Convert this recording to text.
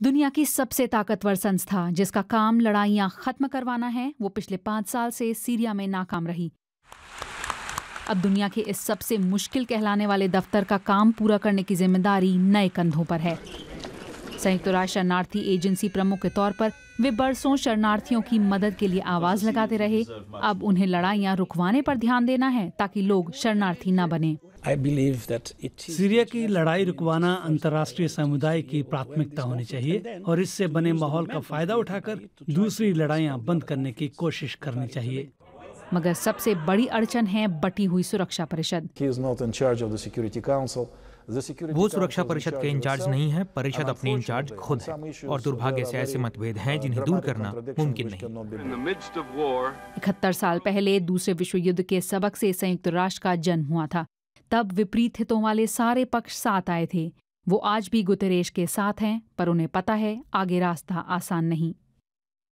दुनिया की सबसे ताकतवर संस्था जिसका काम लड़ाइयाँ खत्म करवाना है, वो पिछले पाँच साल से सीरिया में नाकाम रही। अब दुनिया के इस सबसे मुश्किल कहलाने वाले दफ्तर का काम पूरा करने की ज़िम्मेदारी नए कंधों पर है। संयुक्त राष्ट्र शरणार्थी एजेंसी प्रमुख के तौर पर वे बरसों शरणार्थियों की मदद के लिए आवाज़ लगाते रहे। अब उन्हें लड़ाइयाँ रुकवाने पर ध्यान देना है ताकि लोग शरणार्थी न बने। सीरिया की लड़ाई रुकवाना अंतर्राष्ट्रीय समुदाय की प्राथमिकता होनी चाहिए और इससे बने माहौल का फ़ायदा उठाकर दूसरी लड़ाइयाँ बंद करने की कोशिश करनी चाहिए। मगर सबसे बड़ी अड़चन है बटी हुई सुरक्षा परिषद। वो सुरक्षा परिषद के इंचार्ज नहीं है परिषद अपने इंचार्ज खुद है और दुर्भाग्य से ऐसे मतभेद हैं जिन्हें दूर करना मुमकिन नहीं। इकहत्तर साल पहले दूसरे विश्व युद्ध के सबक से संयुक्त राष्ट्र का जन्म हुआ था। तब विपरीत हितों वाले सारे पक्ष साथ आए थे। वो आज भी गुतरेश के साथ हैं, पर उन्हें पता है आगे रास्ता आसान नहीं।